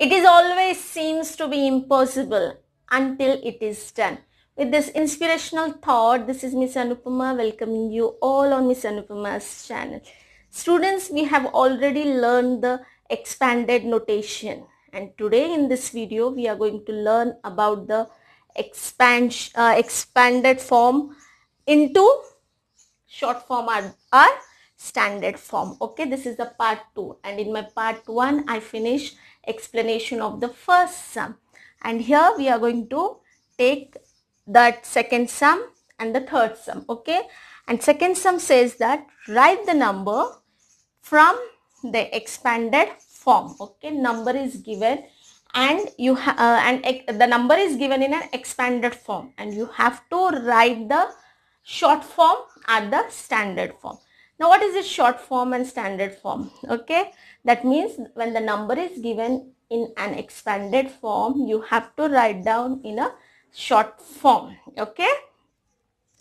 It is always seems to be impossible until it is done. With this inspirational thought, this is Miss Anupama welcoming you all on Miss Anupama's channel. Students, we have already learned the expanded notation and today in this video we are going to learn about the expansion, uh, expanded form into short form or, or standard form. Okay, this is the part 2 and in my part 1 I finish explanation of the first sum and here we are going to take that second sum and the third sum. Okay, and second sum says that write the number from the expanded form. Okay, number is given and you ha- uh, and the number is given in an expanded form and you have to write the short form at the standard form. Now what is this short form and standard form? Okay, that means when the number is given in an expanded form, you have to write down in a short form. Okay,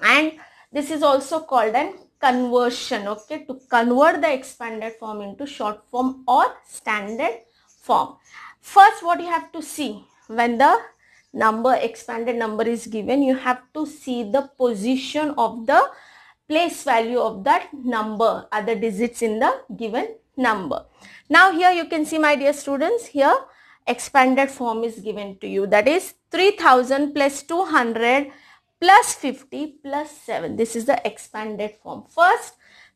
and this is also called an conversion. Okay, to convert the expanded form into short form or standard form. First, what you have to see when the number expanded number is given you have to see the position of the place value of that number other digits in the given number now here you can see my dear students here expanded form is given to you that is 3000 plus 200 plus 50 plus 7 this is the expanded form first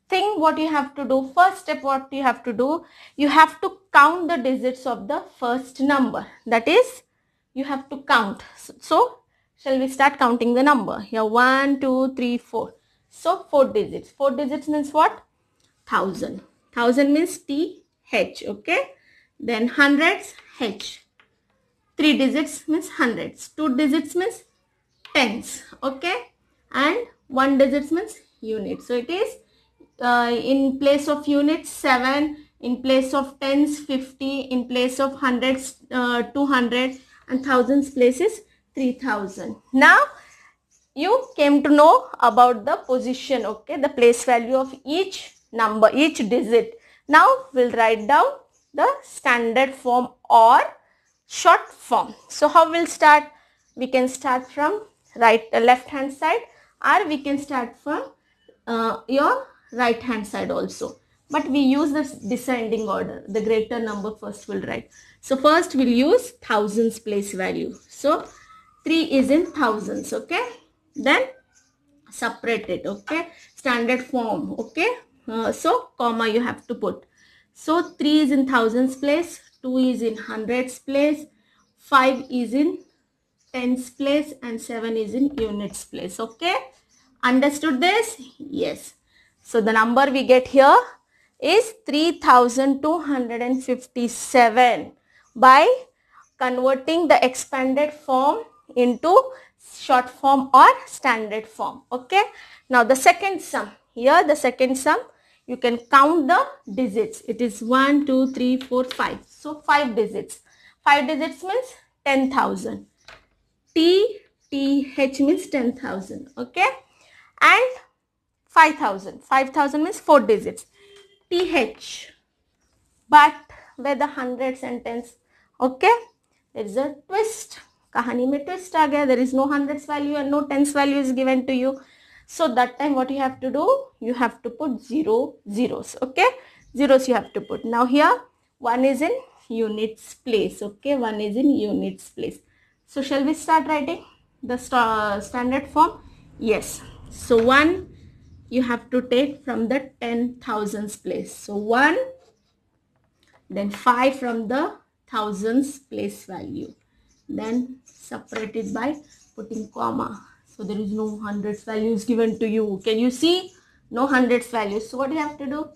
thing what you have to do first step what you have to do you have to count the digits of the first number that is you have to count. So, shall we start counting the number? Here 1, 2, 3, 4. So, 4 digits. 4 digits means what? 1000. 1000 means T, H. Okay. Then hundreds, H. 3 digits means hundreds. 2 digits means tens. Okay. And 1 digits means units. So, it is uh, in place of units 7, in place of tens 50, in place of hundreds uh, 200 and thousands places 3000 now you came to know about the position okay the place value of each number each digit now we'll write down the standard form or short form so how we'll start we can start from right uh, left hand side or we can start from uh, your right hand side also but we use this descending order the greater number first we'll write so first we'll use thousands place value. So 3 is in thousands, okay? Then separate it, okay? Standard form, okay? Uh, so comma you have to put. So 3 is in thousands place, 2 is in hundreds place, 5 is in tens place and 7 is in units place, okay? Understood this? Yes. So the number we get here is 3257 by converting the expanded form into short form or standard form. Okay. Now the second sum. Here the second sum, you can count the digits. It is 1, 2, 3, 4, 5. So 5 digits. 5 digits means 10,000. T, T, H means 10,000. Okay. And 5,000. 5,000 means 4 digits. TH. But where the hundred sentence? Okay. There is a twist. Kahani mein twist a gaya. There is no hundreds value and no tens value is given to you so that time what you have to do? You have to put zero zeros okay? Zeros you have to put. Now here one is in units place okay? One is in units place. So shall we start writing the st standard form? Yes. So one you have to take from the ten thousands place. So one then five from the thousands place value. Then separate it by putting comma so there is no hundreds values given to you. Can you see? No hundreds values. So what do you have to do?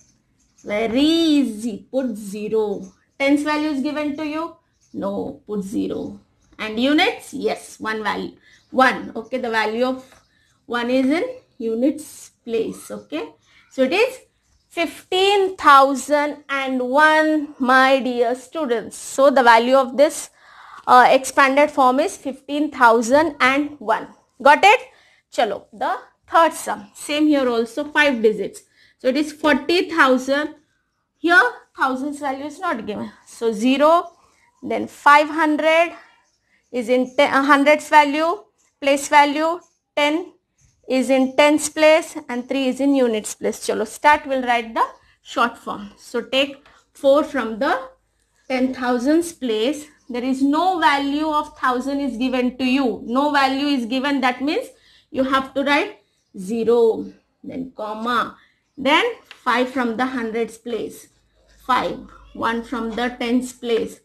Very easy. Put zero. Tens values given to you? No. Put zero. And units? Yes. One value. One. Okay. The value of one is in units place. Okay. So it is 15,001 my dear students. So the value of this uh, expanded form is 15,001. Got it? Chalo. The third sum. Same here also 5 digits. So it is 40,000. Here thousands value is not given. So 0, then 500 is in uh, hundreds value, place value, 10 is in tens place and 3 is in units place. Chalo, start will write the short form. So take 4 from the 10,000s place. There is no value of 1000 is given to you. No value is given. That means you have to write 0, then comma, then 5 from the hundreds place. 5, 1 from the tens place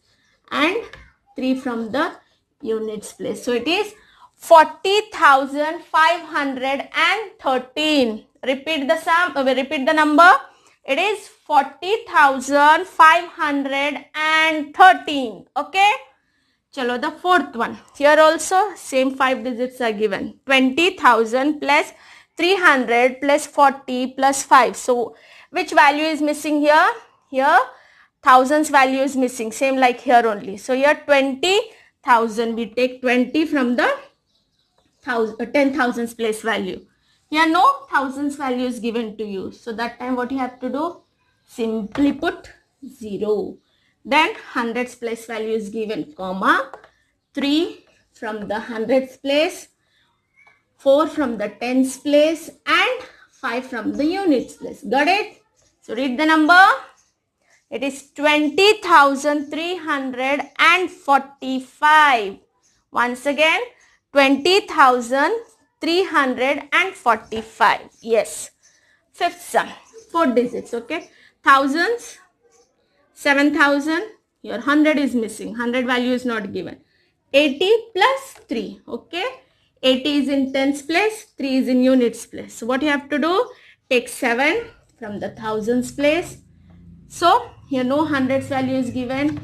and 3 from the units place. So it is 40,513. Repeat the sum, uh, repeat the number. It is 40,513. Okay. Chalo, the fourth one. Here also same five digits are given. 20,000 plus 300 plus 40 plus 5. So which value is missing here? Here thousands value is missing. Same like here only. So here 20,000. We take 20 from the thousand, uh, 10 thousands place value. Here no thousands value is given to you. So that time what you have to do? Simply put 0. Then hundreds place value is given comma 3 from the hundreds place, 4 from the tens place and 5 from the units place. Got it? So read the number. It is 20,345. Once again 20,345. Yes. Fifth sum. Four digits. Okay. Thousands. 7,000. Your 100 is missing. 100 value is not given. 80 plus 3. Okay. 80 is in tens place. 3 is in units place. So what you have to do? Take 7 from the thousands place. So here no hundreds value is given.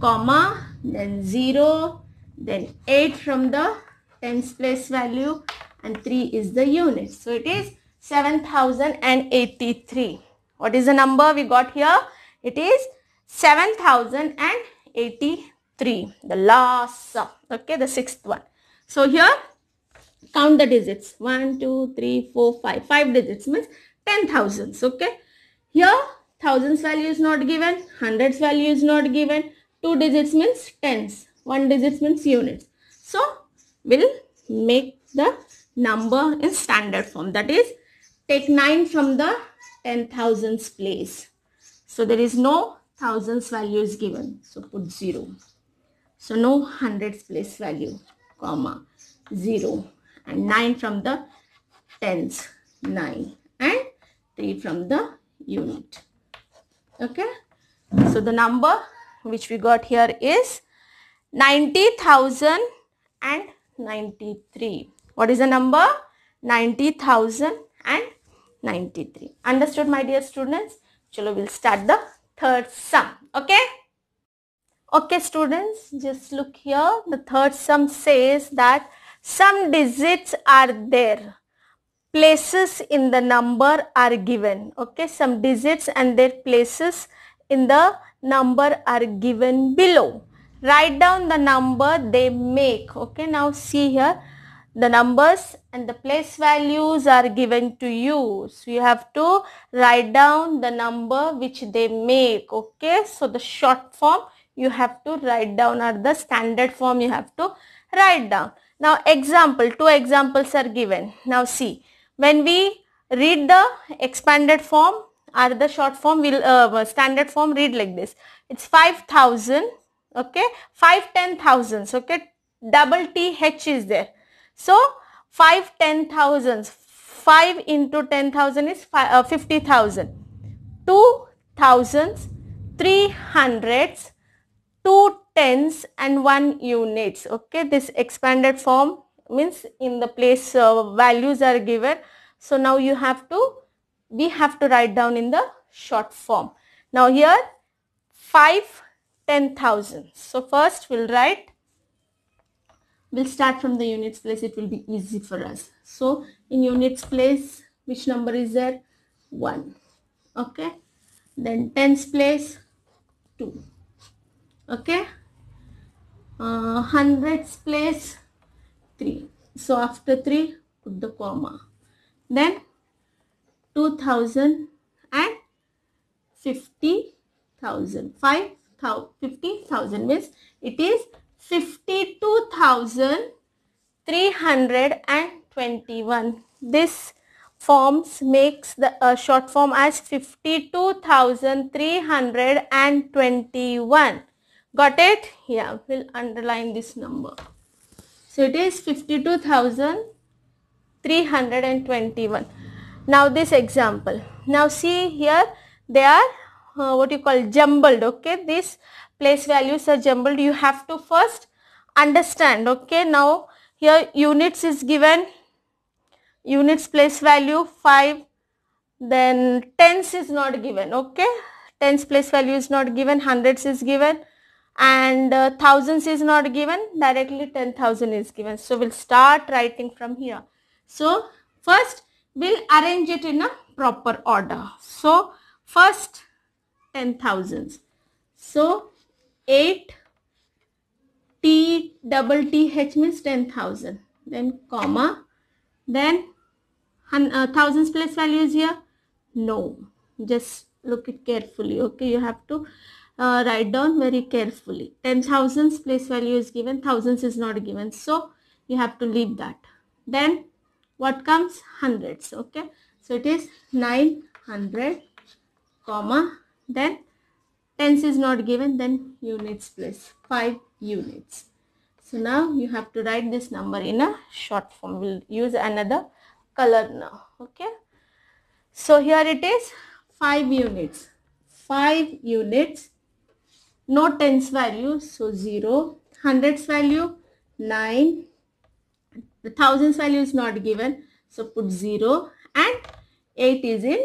Comma. Then 0. Then 8 from the tens place value and 3 is the unit. So it is 7083. What is the number we got here? It is 7083. The last sum. Okay, the sixth one. So here count the digits. 1, 2, 3, 4, 5. 5 digits means 10 thousands. Okay. Here thousands value is not given. Hundreds value is not given. 2 digits means tens. 1 digits means units. So we'll make the number in standard form. That is, take 9 from the 10,000s place. So there is no thousands values given. So put 0. So no hundreds place value, comma, 0. And 9 from the tens, 9. And 3 from the unit. Okay. So the number which we got here is 90,000 and 93. What is the number? 90,093. Understood my dear students? Chalo, we'll start the third sum. Okay? Okay students, just look here. The third sum says that some digits are there. Places in the number are given. Okay, some digits and their places in the number are given below write down the number they make okay now see here the numbers and the place values are given to you. So you have to write down the number which they make okay? So the short form you have to write down or the standard form you have to write down. Now example two examples are given. Now see when we read the expanded form or the short form will uh, standard form read like this. It's 5000 okay? 5 ten thousands okay? Double th is there so 5 ten thousands. 5 into 10,000 is uh, 50,000 2 thousands 3 hundreds 2 tens and 1 units. Okay this expanded form means in the place uh, values are given. So now you have to we have to write down in the short form. Now here 5 10,000. So first we'll write, we'll start from the units place, it will be easy for us. So in units place, which number is there? 1. Okay. Then tens place, 2. Okay. Uh, hundreds place, 3. So after 3, put the comma. Then 2000 and 50,000. 50,000 means it is 52,321. This forms makes the uh, short form as 52,321. Got it? Yeah, we'll underline this number. So it is 52,321. Now this example. Now see here they are uh, what you call jumbled. Okay, these place values are jumbled. You have to first understand. Okay, now here units is given. Units place value 5. Then tens is not given. Okay, tens place value is not given. Hundreds is given and uh, thousands is not given directly 10,000 is given so we'll start writing from here so first we'll arrange it in a proper order so first 10,000s so 8 T double T H means 10,000 then comma then uh, thousands place value is here no just look it carefully okay you have to uh, write down very carefully. 10,000 place value is given, thousands is not given. So you have to leave that. Then what comes? Hundreds. Okay. So it is 900 comma then tens is not given then units place 5 units. So now you have to write this number in a short form. We'll use another color now. Okay. So here it is 5 units. 5 units no tens value so zero. 0 hundreds value 9 the thousands value is not given so put 0 and 8 is in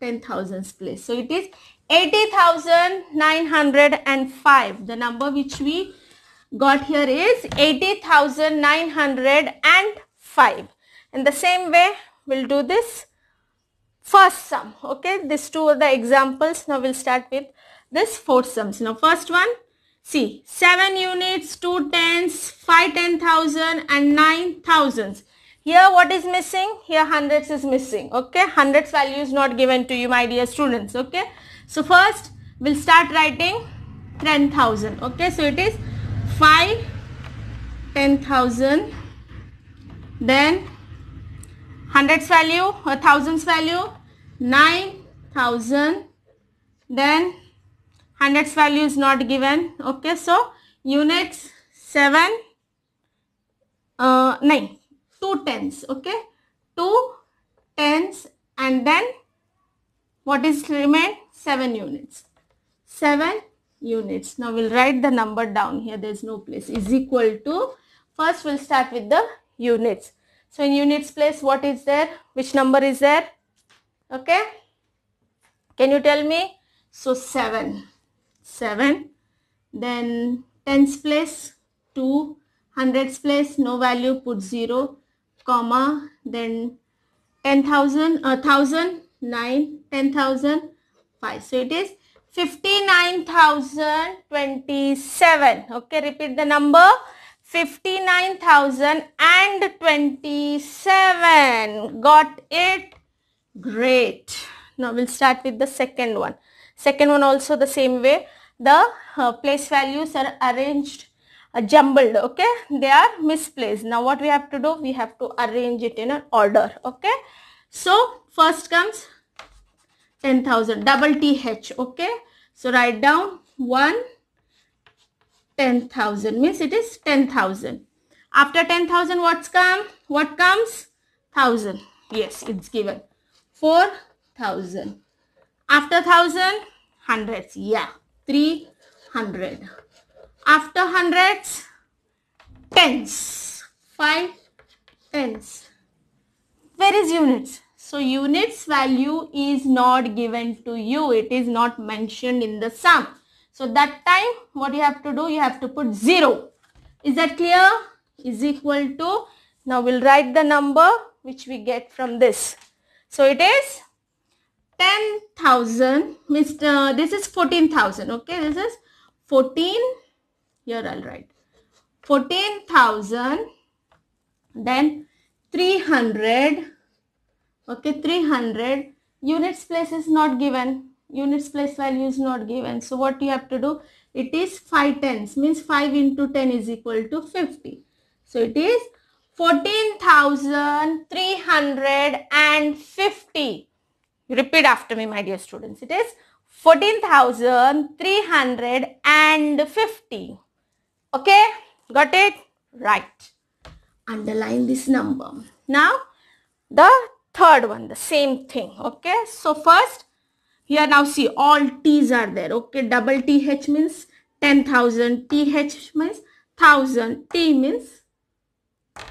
10,000s place so it is 80,905 the number which we got here is 80,905 in the same way we'll do this first sum okay these two are the examples now we'll start with this four sums. Now first one, see 7 units, 2 tens, 5 10,000 and 9 thousands. Here what is missing? Here hundreds is missing. Okay, hundreds value is not given to you my dear students. Okay, so first we'll start writing 10,000. Okay, so it is 5 10,000 then hundreds value or thousands value 9,000 then hundreds value is not given. Okay so units 7 uh, 9 two tens. Okay two tens and then what is remain 7 units. 7 units. Now we'll write the number down here. There's no place. Is equal to first we'll start with the units. So in units place what is there? Which number is there? Okay. Can you tell me? So 7 7 then tens place 2 hundreds place no value put 0 comma then 10,000 a uh, thousand 9 10,000 5 so it is 59,027 okay repeat the number. 59,027 got it? Great. Now we'll start with the second one. Second one also the same way. The uh, place values are arranged uh, jumbled. Okay? They are misplaced. Now what we have to do? We have to arrange it in an order. Okay? So first comes 10000 double th okay? So write down 1 10000 means it is 10000 after 10000 what's come? What comes? 1000 yes it's given. 4000 after 1000 hundreds. Yeah 300 after hundreds tens. 5 tens. Where is units so units value is not given to you it is not mentioned in the sum so that time what you have to do you have to put 0 is that clear is equal to now we'll write the number which we get from this so it is 10,000 Mr. This is 14,000. Okay, this is 14. Here I'll write 14,000. Then 300. Okay, 300. Units place is not given. Units place value is not given. So what you have to do? it is 5 tens means 5 into 10 is equal to 50. So it is 14,350. Repeat after me my dear students. It is 14,350. Okay, got it? Right. Underline this number. Now, the third one, the same thing. Okay, so first, here now see all T's are there. Okay, double TH means 10,000. TH means 1000. T means,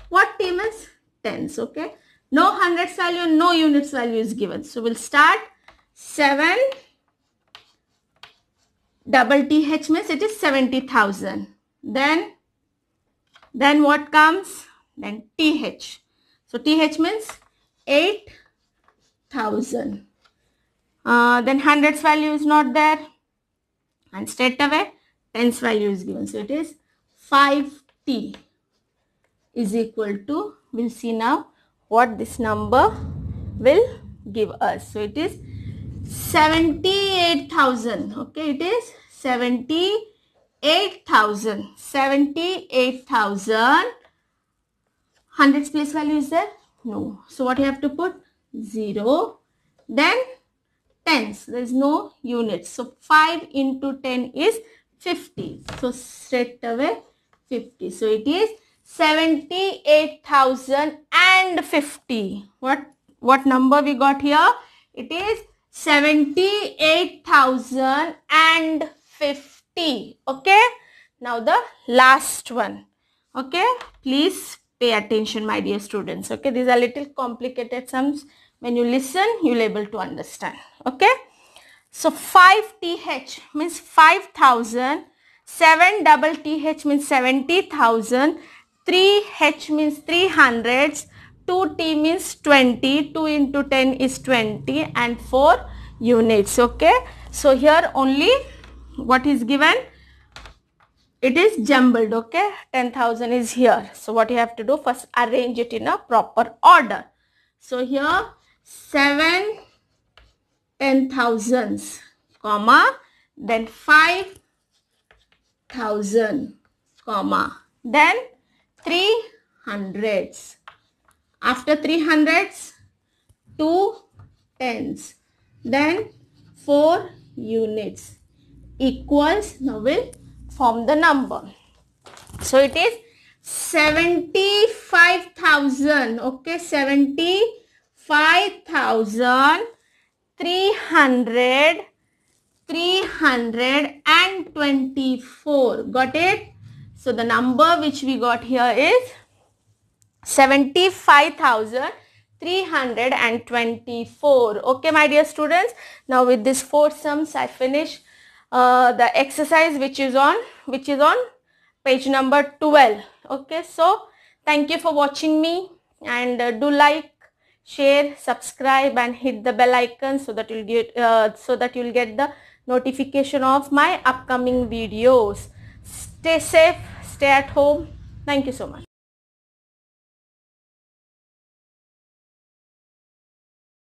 what T means? Tens. Okay, no hundreds value, no units value is given. So, we'll start 7 double th means it is 70,000. Then, then what comes? Then th. So th means 8,000. Uh, then hundreds value is not there. And straight away tens value is given. So it is 5t is equal to, we'll see now what this number will give us. So it is 78,000. Okay, it is 78,000. 78,000. Hundreds place value is there? No. So what you have to put? 0. Then tens. There is no units. So 5 into 10 is 50. So straight away 50. So it is 78,050. What, what number we got here? It is 78,050. Okay. Now the last one. Okay. Please pay attention my dear students. Okay. These are little complicated sums. When you listen, you'll able to understand. Okay. So 5th means 5000. 7 double th means 70,000. 3h means 300s. 2t means 20, 2 into 10 is 20 and 4 units, okay. So here only what is given, it is jumbled, okay. 10,000 is here. So what you have to do, first arrange it in a proper order. So here 7 10,000s, comma, then 5,000, comma, then 300s after 300s, 2 tens. Then 4 units equals, now will form the number. So it is 75,000. Okay, 75,300 324 got it so the number which we got here is 75,324. Okay, my dear students. Now with this four sums, I finish uh, the exercise which is on which is on page number 12. Okay, so thank you for watching me and uh, do like, share, subscribe and hit the bell icon so that you'll get uh, so that you'll get the notification of my upcoming videos. Stay safe, stay at home. Thank you so much.